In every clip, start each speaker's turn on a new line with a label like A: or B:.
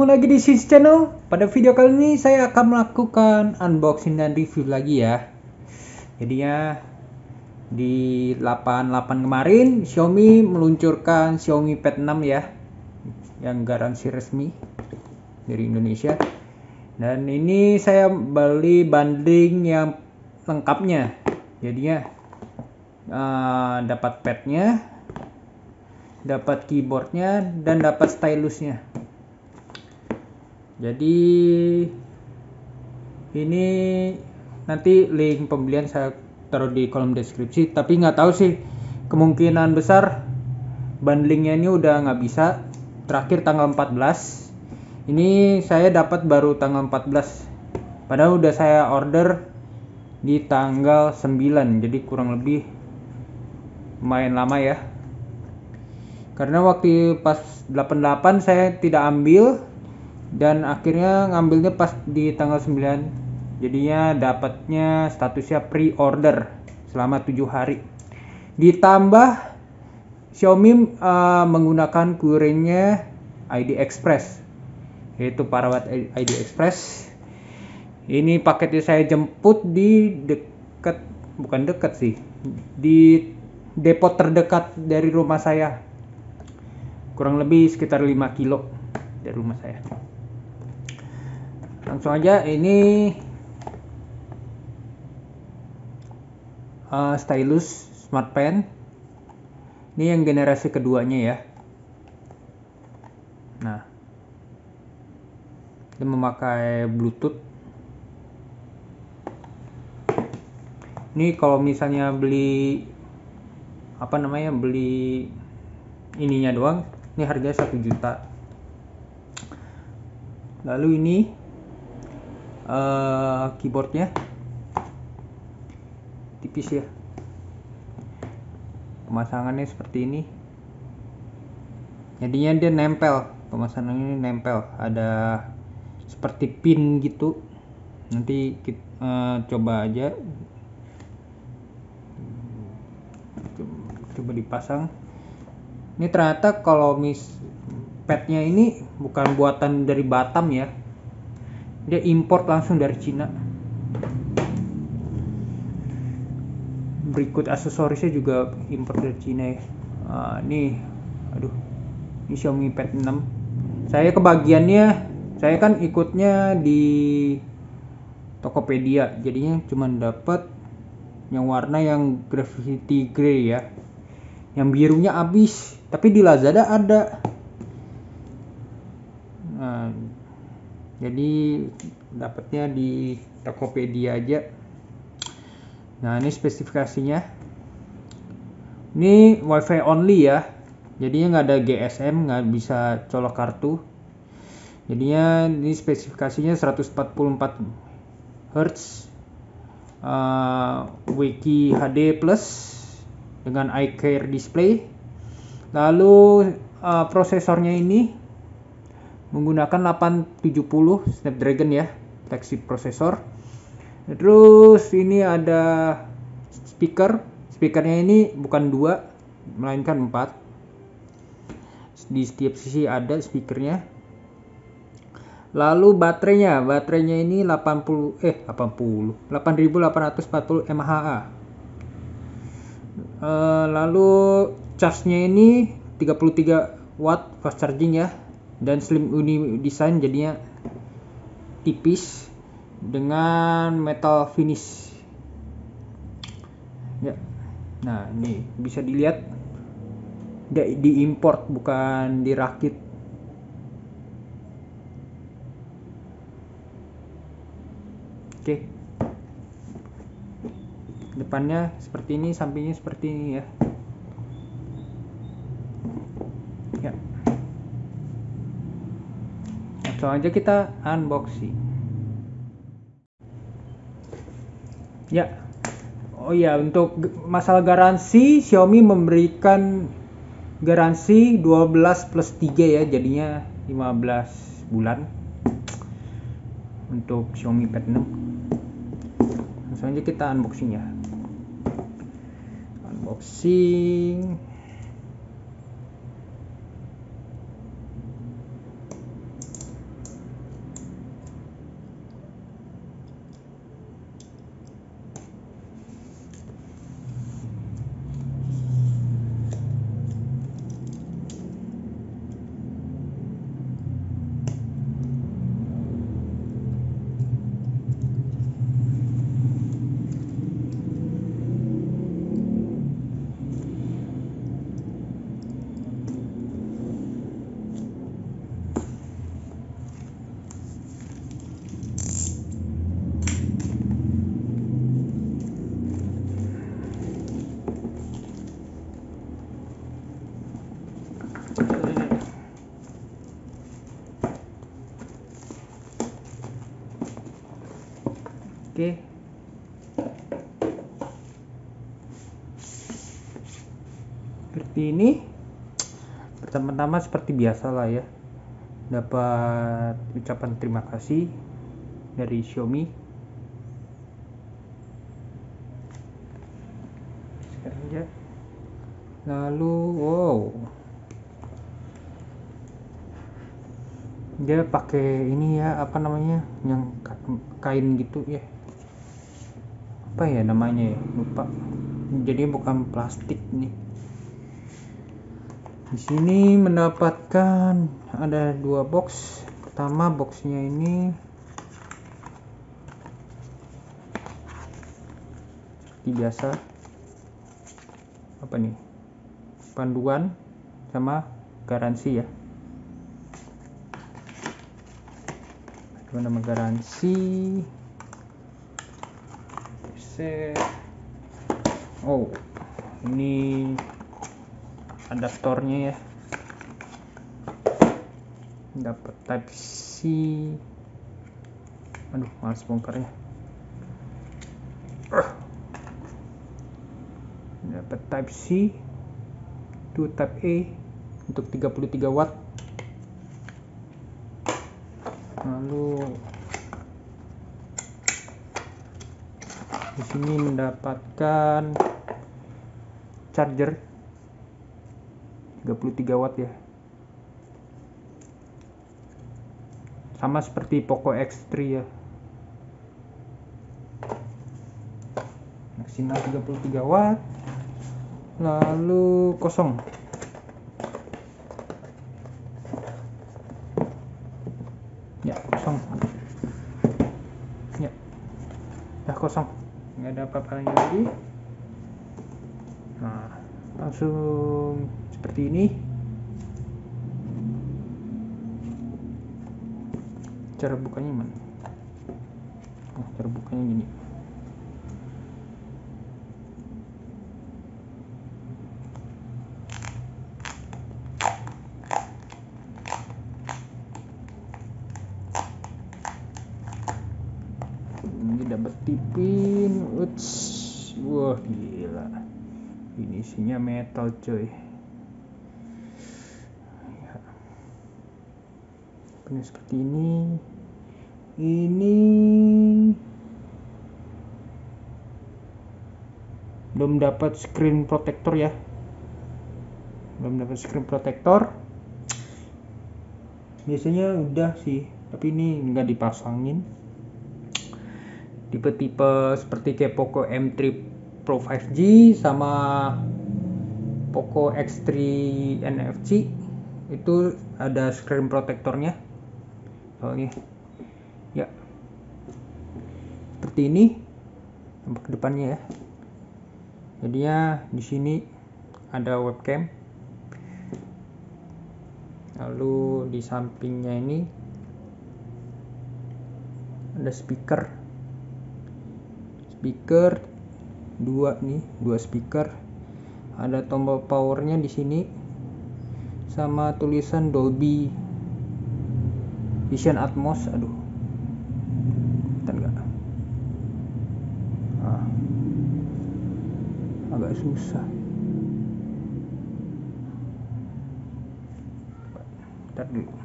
A: ketemu lagi di Sins Channel. Pada video kali ini saya akan melakukan unboxing dan review lagi ya. Jadinya di 88 kemarin Xiaomi meluncurkan Xiaomi Pad 6 ya. Yang garansi resmi dari Indonesia. Dan ini saya beli bundling yang lengkapnya. Jadinya uh, dapat padnya, dapat keyboardnya, dan dapat stylusnya jadi ini nanti link pembelian saya taruh di kolom deskripsi. Tapi nggak tahu sih kemungkinan besar bundlingnya ini udah nggak bisa. Terakhir tanggal 14 ini saya dapat baru tanggal 14 padahal udah saya order di tanggal 9 jadi kurang lebih lumayan lama ya. Karena waktu pas 88 saya tidak ambil dan akhirnya ngambilnya pas di tanggal 9 jadinya dapatnya statusnya pre-order selama tujuh hari. Ditambah Xiaomi uh, menggunakan kurirnya ID Express yaitu Parawat ID Express. Ini paketnya saya jemput di dekat bukan dekat sih di depot terdekat dari rumah saya. Kurang lebih sekitar 5 kilo dari rumah saya langsung aja ini uh, stylus smart pen. Ini yang generasi keduanya ya. Nah ini memakai bluetooth. Ini kalau misalnya beli apa namanya beli ininya doang ini harganya satu juta. Lalu ini uh, keyboardnya. Tipis ya. Pemasangannya seperti ini. Jadinya dia nempel. Pemasangan ini nempel. Ada seperti pin gitu. Nanti kita uh, eh, coba aja. Coba dipasang. Ini ternyata kalau mis padnya ini bukan buatan dari Batam ya dia import langsung dari Cina. Berikut aksesorisnya juga import dari Cina ya. Uh, nih aduh ini Xiaomi Pad 6 saya kebagiannya saya kan ikutnya di Tokopedia. Jadinya cuma dapat yang warna yang graffiti grey ya. Yang birunya habis tapi di Lazada ada. Nah, jadi dapatnya di Tokopedia aja. Nah ini spesifikasinya. Ini wifi only ya. Jadinya nggak ada GSM nggak bisa colok kartu. Jadinya ini spesifikasinya 144 Hz uh, Wiki HD Plus dengan iCare display. Lalu uh, prosesornya ini menggunakan 870 Snapdragon ya flagship prosesor. Terus ini ada speaker. Speakernya ini bukan dua melainkan empat. Di setiap sisi ada speakernya. Lalu baterainya. Baterainya ini 80 eh 80 8840 mAh lalu charge-nya ini 33 watt fast charging ya dan slim uni design jadinya tipis dengan metal finish. Ya. Nah ini bisa dilihat. Di diimport bukan dirakit. Oke. Depannya seperti ini sampingnya seperti ini ya langsung aja kita unboxing. Ya. Oh ya untuk masalah garansi Xiaomi memberikan garansi 12 plus 3 ya jadinya 15 bulan. Untuk Xiaomi Pad 6 langsung aja kita unboxing ya. Unboxing oke ini pertama-tama seperti biasa lah ya. Dapat ucapan terima kasih dari Xiaomi. Sekarang aja lalu wow. Dia pakai ini ya apa namanya yang kain gitu ya. Apa ya namanya ya? Lupa. Jadi bukan plastik nih di sini mendapatkan ada dua box. Pertama boxnya ini. Seperti biasa. Apa nih? Panduan sama garansi ya. Panduan sama garansi. Oh ini adaptornya ya. Dapat type C. Aduh males bongkarnya dapat type C to type A untuk 33 watt. Lalu di sini mendapatkan charger 33 watt ya. Sama seperti Poco X3 ya. Maksimal 33 watt lalu kosong. Ya kosong. Ya. Ya kosong. Nggak ada apa-apa lagi. Nah langsung seperti ini. Cara bukanya mana? Oh, cara bukanya gini. Ini dapat tipin Uts. wah gila. Ini isinya metal coy ini seperti ini. Ini. Belum dapat screen protector ya. Belum dapat screen protector. Biasanya udah sih tapi ini nggak dipasangin. Tipe-tipe seperti kayak Poco M3 Pro 5G sama Poco X3 NFC itu ada screen protectornya soalnya ya. Seperti ini. Tampak depannya ya. Jadinya di sini ada webcam. Lalu di sampingnya ini ada speaker. Speaker dua nih dua speaker. Ada tombol powernya di sini. Sama tulisan Dolby Vision Atmos aduh Bentar enggak ah. agak susah Bentar dulu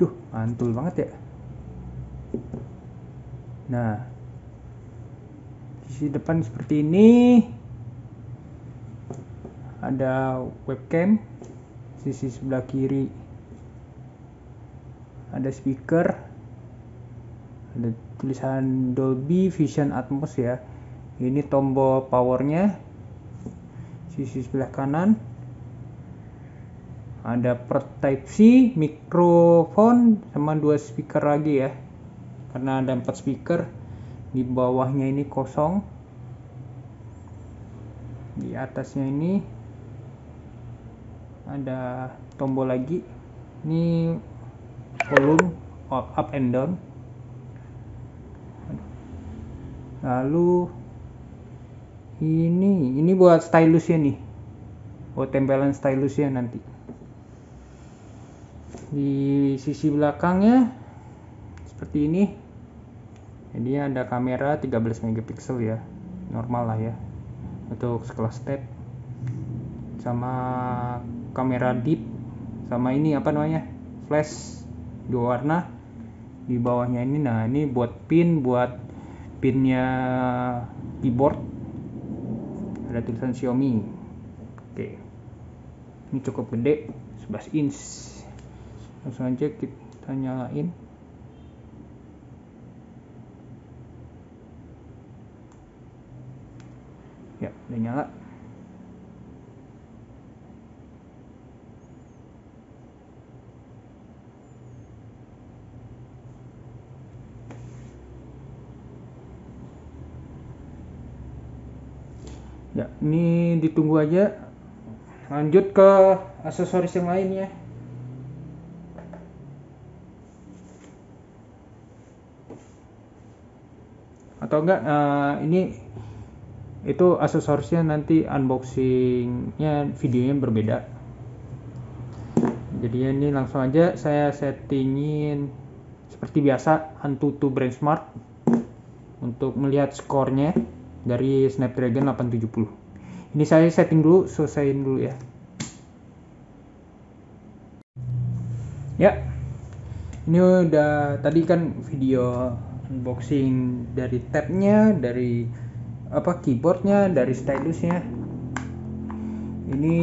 A: Duh, mantul banget ya. Nah, sisi depan seperti ini. Ada webcam. Sisi sebelah kiri ada speaker. Ada tulisan Dolby Vision Atmos ya. Ini tombol powernya. Sisi sebelah kanan ada port type C mikrofon sama dua speaker lagi ya karena ada empat speaker di bawahnya ini kosong di atasnya ini ada tombol lagi. Ini volume up and down. Lalu ini ini buat stylusnya nih. Buat tempelan stylusnya nanti. Di sisi belakangnya seperti ini. Jadi ada kamera 13 megapiksel ya. Normal lah ya. Untuk sekelas tab sama kamera deep sama ini apa namanya flash dua warna di bawahnya ini. Nah ini buat pin buat pinnya keyboard. Ada tulisan Xiaomi. Oke. Ini cukup gede 11 inch. Langsung aja kita nyalain. Ya udah nyala ya ini ditunggu aja. Lanjut ke aksesoris yang lain ya. Atau enggak uh, ini itu aksesorisnya nanti unboxingnya videonya berbeda. Jadi ini langsung aja saya settingin seperti biasa Antutu Brain Smart untuk melihat skornya dari Snapdragon 870 ini saya setting dulu selesaiin dulu ya. Ya. Ini udah tadi kan video unboxing dari tabnya dari apa keyboardnya dari stylusnya. Ini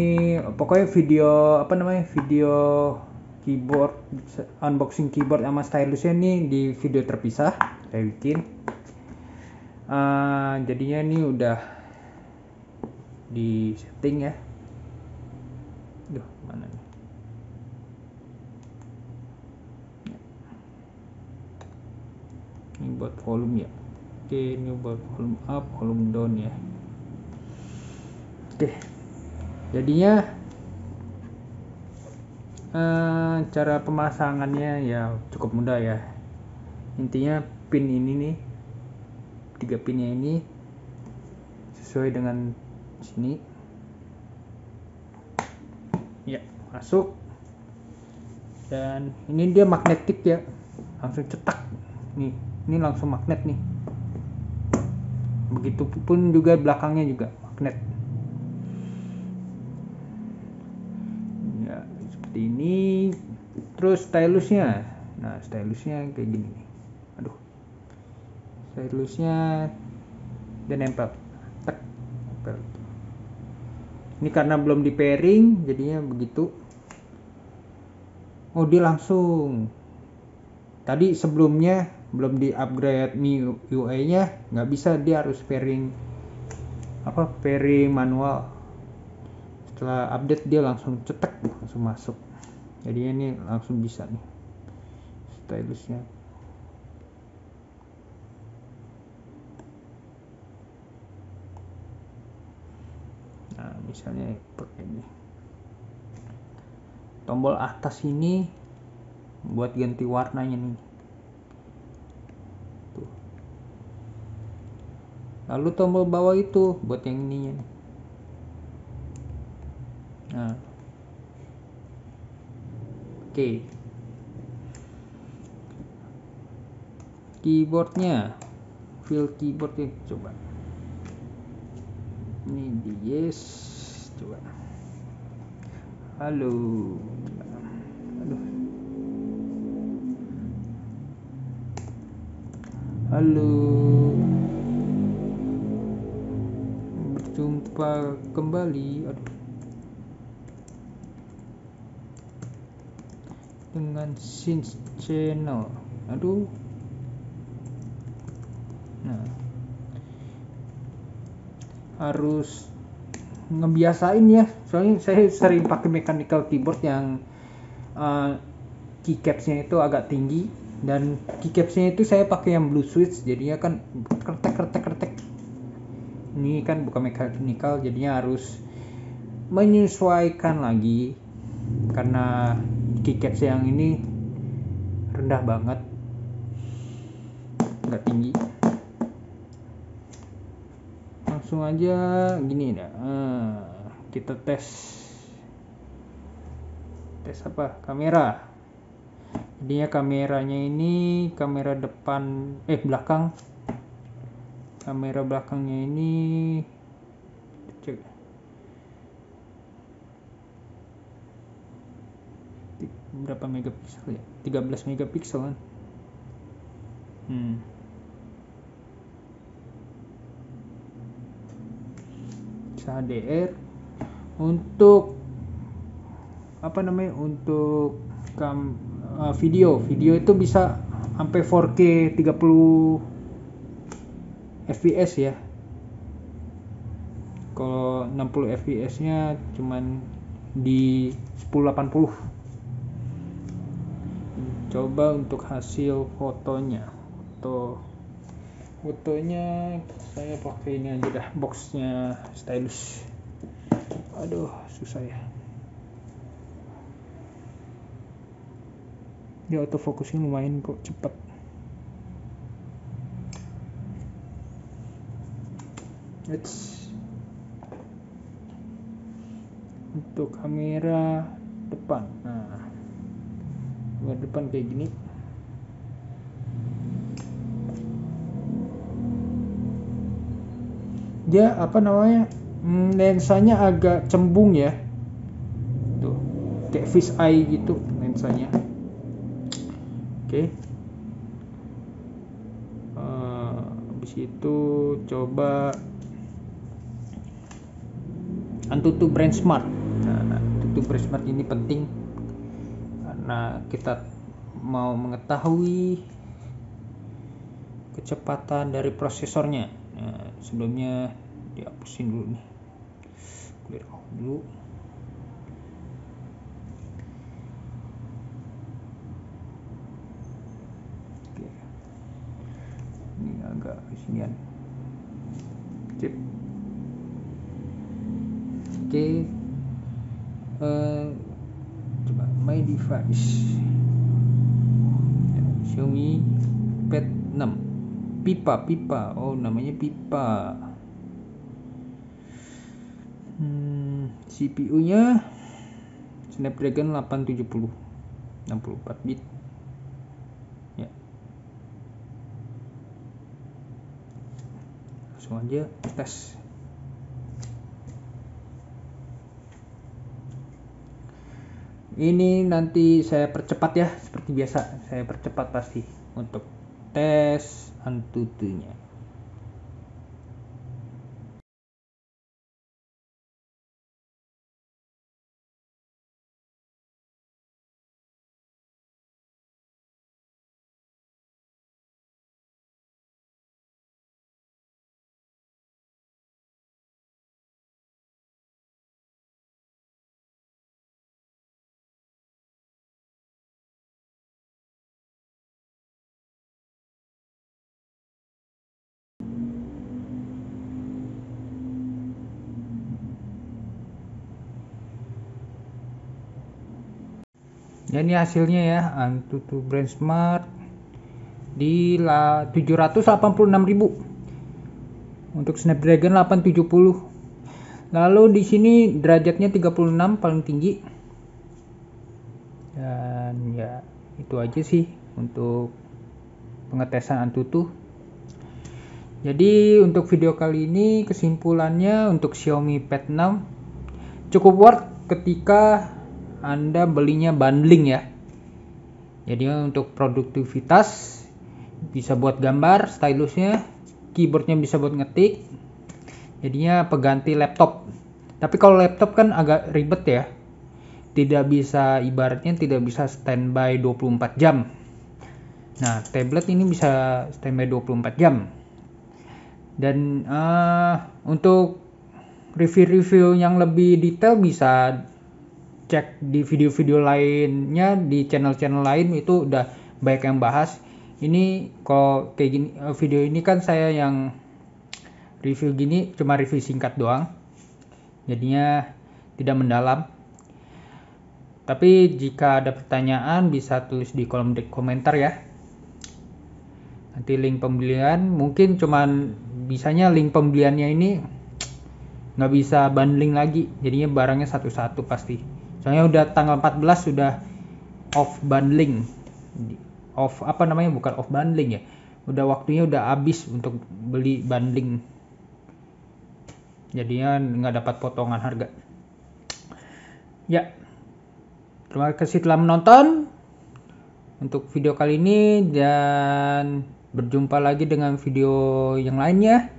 A: pokoknya video apa namanya video keyboard unboxing keyboard sama stylusnya ini di video terpisah saya bikin uh, jadinya ini udah di setting ya. Duh, mana nih? Ini buat volume ya. Oke ini buat volume up volume down ya. Oke. Jadinya uh, cara pemasangannya ya cukup mudah ya. Intinya pin ini nih tiga pinnya ini sesuai dengan sini. Ya masuk. Dan ini dia magnetik ya. Langsung cetak. Nih ini langsung magnet nih. Begitupun juga belakangnya juga magnet. Ya seperti ini. Terus stylusnya. Nah stylusnya kayak gini nih stylusnya dan nempel. Tek, nempel. Ini karena belum di pairing jadinya begitu. Oh dia langsung. Tadi sebelumnya belum di upgrade MIUI nya nggak bisa dia harus pairing apa pairing manual. Setelah update dia langsung cetek langsung masuk. Jadi ini langsung bisa nih stylusnya nah misalnya ini. Tombol atas ini buat ganti warnanya nih. Tuh. Lalu tombol bawah itu buat yang ininya nih. nah. Oke. Keyboardnya. Feel keyboardnya coba. Ini di yes coba halo. Aduh. Halo. Berjumpa kembali. Aduh. Dengan Sins channel. Aduh. Nah. Harus ngebiasain ya. Soalnya saya sering pakai mechanical keyboard yang uh, keycapsnya itu agak tinggi dan keycapsnya itu saya pakai yang blue switch. Jadinya kan kretek kretek kretek ini kan bukan mechanical jadinya harus menyesuaikan lagi. Karena keycaps yang ini rendah banget. Nggak tinggi langsung aja gini dah. Uh, kita tes. Tes apa? Kamera. Jadinya kameranya ini kamera depan eh belakang. Kamera belakangnya ini cek. Berapa megapiksel ya? 13 megapiksel kan? Hmm. HDR untuk apa namanya untuk kam, uh, video. Video itu bisa sampai 4K 30 fps ya. Kalau 60 fps nya cuman di 1080 coba untuk hasil fotonya foto fotonya saya pakai ini aja dah boxnya stylus. Aduh susah ya. Dia autofocusnya lumayan kok cepat It's untuk kamera depan. Nah kamera depan kayak gini dia apa namanya hmm, lensanya agak cembung ya. Tuh kayak fish eye gitu lensanya. Oke. Okay. uh, habis itu coba Antutu Brand Smart. Nah Antutu Brand Smart ini penting karena kita mau mengetahui kecepatan dari prosesornya nah, sebelumnya dihapusin dulu nih. Clear off dulu. Oke. ini agak kesinian. Chip oke. Uh, coba my device. Xiaomi Pad 6 pipa pipa. Oh namanya pipa. Hmm, CPU nya Snapdragon 870 64 bit. Ya. Langsung aja tes. Ini nanti saya percepat ya seperti biasa. Saya percepat pasti untuk tes antutunya ya ini hasilnya ya. Antutu Brand Smart di la 786.000 untuk Snapdragon 870 lalu di sini derajatnya 36 paling tinggi. Dan ya itu aja sih untuk pengetesan Antutu. Jadi untuk video kali ini kesimpulannya untuk Xiaomi Pad 6 cukup worth ketika anda belinya bundling ya. Jadi untuk produktivitas bisa buat gambar, stylusnya, keyboardnya bisa buat ngetik. Jadinya peganti laptop. Tapi kalau laptop kan agak ribet ya. Tidak bisa ibaratnya tidak bisa standby 24 jam. Nah, tablet ini bisa standby 24 jam. Dan uh, untuk review-review yang lebih detail bisa cek di video-video lainnya di channel-channel lain itu udah banyak yang bahas. Ini kalau kayak gini eh, video ini kan saya yang review gini cuma review singkat doang. Jadinya tidak mendalam. Tapi jika ada pertanyaan bisa tulis di kolom komentar ya. Nanti link pembelian mungkin cuman bisanya link pembeliannya ini nggak bisa bundling lagi. Jadinya barangnya satu-satu pasti soalnya udah tanggal 14 sudah off bundling. Off apa namanya? Bukan off bundling ya. Udah waktunya udah habis untuk beli bundling. Jadinya nggak dapat potongan harga. Ya. Terima kasih telah menonton untuk video kali ini dan berjumpa lagi dengan video yang lainnya.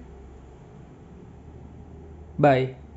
A: Bye